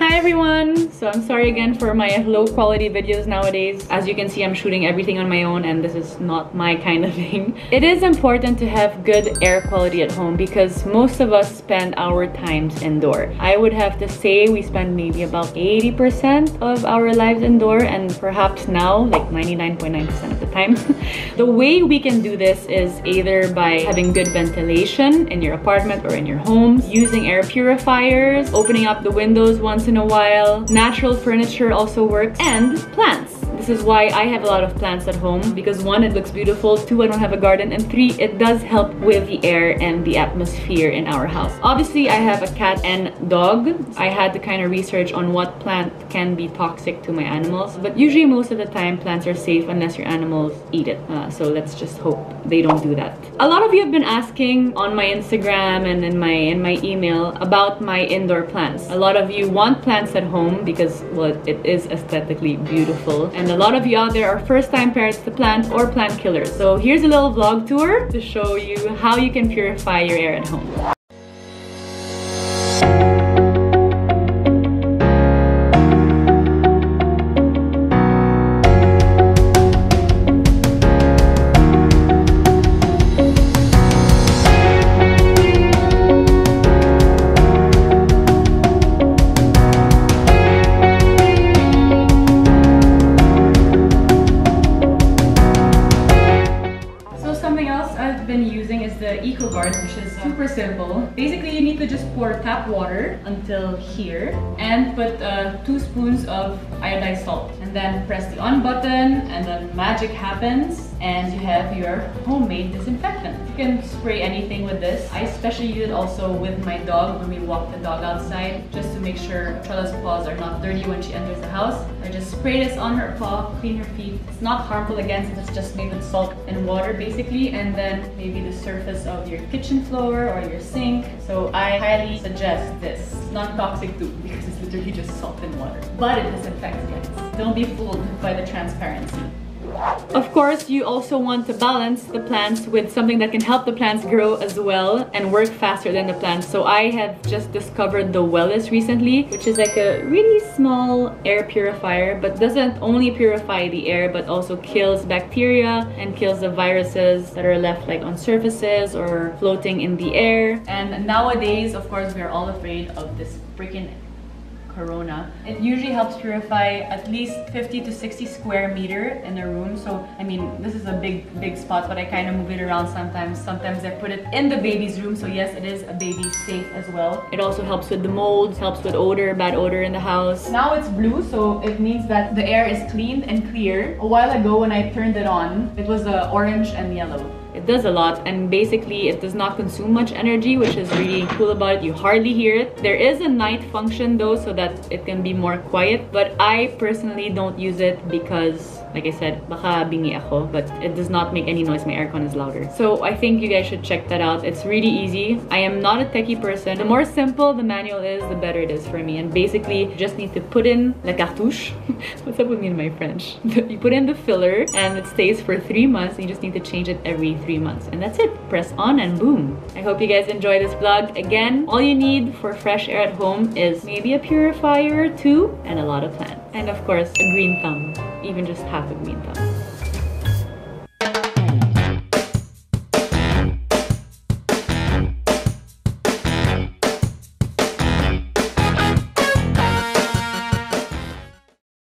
Hi everyone! So I'm sorry again for my low quality videos nowadays. As you can see, I'm shooting everything on my own and this is not my kind of thing. It is important to have good air quality at home because most of us spend our times indoor. I would have to say we spend maybe about 80% of our lives indoor and perhaps now like 99.9% of the time. the way we can do this is either by having good ventilation in your apartment or in your home, using air purifiers, opening up the windows once in a while. Natural furniture also works and plants. Is why I have a lot of plants at home because one, it looks beautiful, two, I don't have a garden, and three, it does help with the air and the atmosphere in our house. Obviously, I have a cat and dog. I had to kind of research on what plant can be toxic to my animals, but usually most of the time plants are safe unless your animals eat it. Uh, so let's just hope they don't do that. A lot of you have been asking on my Instagram and in my in my email about my indoor plants. A lot of you want plants at home because well, it is aesthetically beautiful and a lot of you out there are first time parents to plants or plant killers. So here's a little vlog tour to show you how you can purify your air at home. EcoGuard, which is super simple. Basically, you need to just pour tap water until here and put uh, two spoons of iodized salt. And then press the on button and then magic happens and you have your homemade disinfectant. You can spray anything with this. I especially use it also with my dog when we walk the dog outside just to make sure Trella's paws are not dirty when she enters the house. I just spray this on her paw, clean her feet. It's not harmful again since it's just made with salt and water basically and then maybe the surface of your kitchen floor or your sink. So I highly suggest this. Non-toxic too because it's literally just salt and water. But it disinfects. Don't be fooled by the transparency. Of course, you also want to balance the plants with something that can help the plants grow as well and work faster than the plants. So I have just discovered the Wellis recently, which is like a really small air purifier, but doesn't only purify the air, but also kills bacteria and kills the viruses that are left like on surfaces or floating in the air. And nowadays, of course, we're all afraid of this freaking corona. It usually helps purify at least 50 to 60 square meter in a room. So, I mean, this is a big, big spot, but I kind of move it around sometimes. Sometimes I put it in the baby's room. So yes, it is a baby safe as well. It also helps with the molds, helps with odor, bad odor in the house. Now it's blue, so it means that the air is clean and clear. A while ago when I turned it on, it was uh, orange and yellow. It does a lot and basically it does not consume much energy which is really cool about it. You hardly hear it. There is a night function though so that it can be more quiet but I personally don't use it because like I said, baka bingi ako, but it does not make any noise. My aircon is louder. So I think you guys should check that out. It's really easy. I am not a techie person. The more simple the manual is, the better it is for me. And basically, you just need to put in la cartouche. What's up with me and my French? you put in the filler and it stays for three months. you just need to change it every three months. And that's it. Press on and boom. I hope you guys enjoy this vlog. Again, all you need for fresh air at home is maybe a purifier or two and a lot of plants. And of course, a green thumb even just half a green thumb.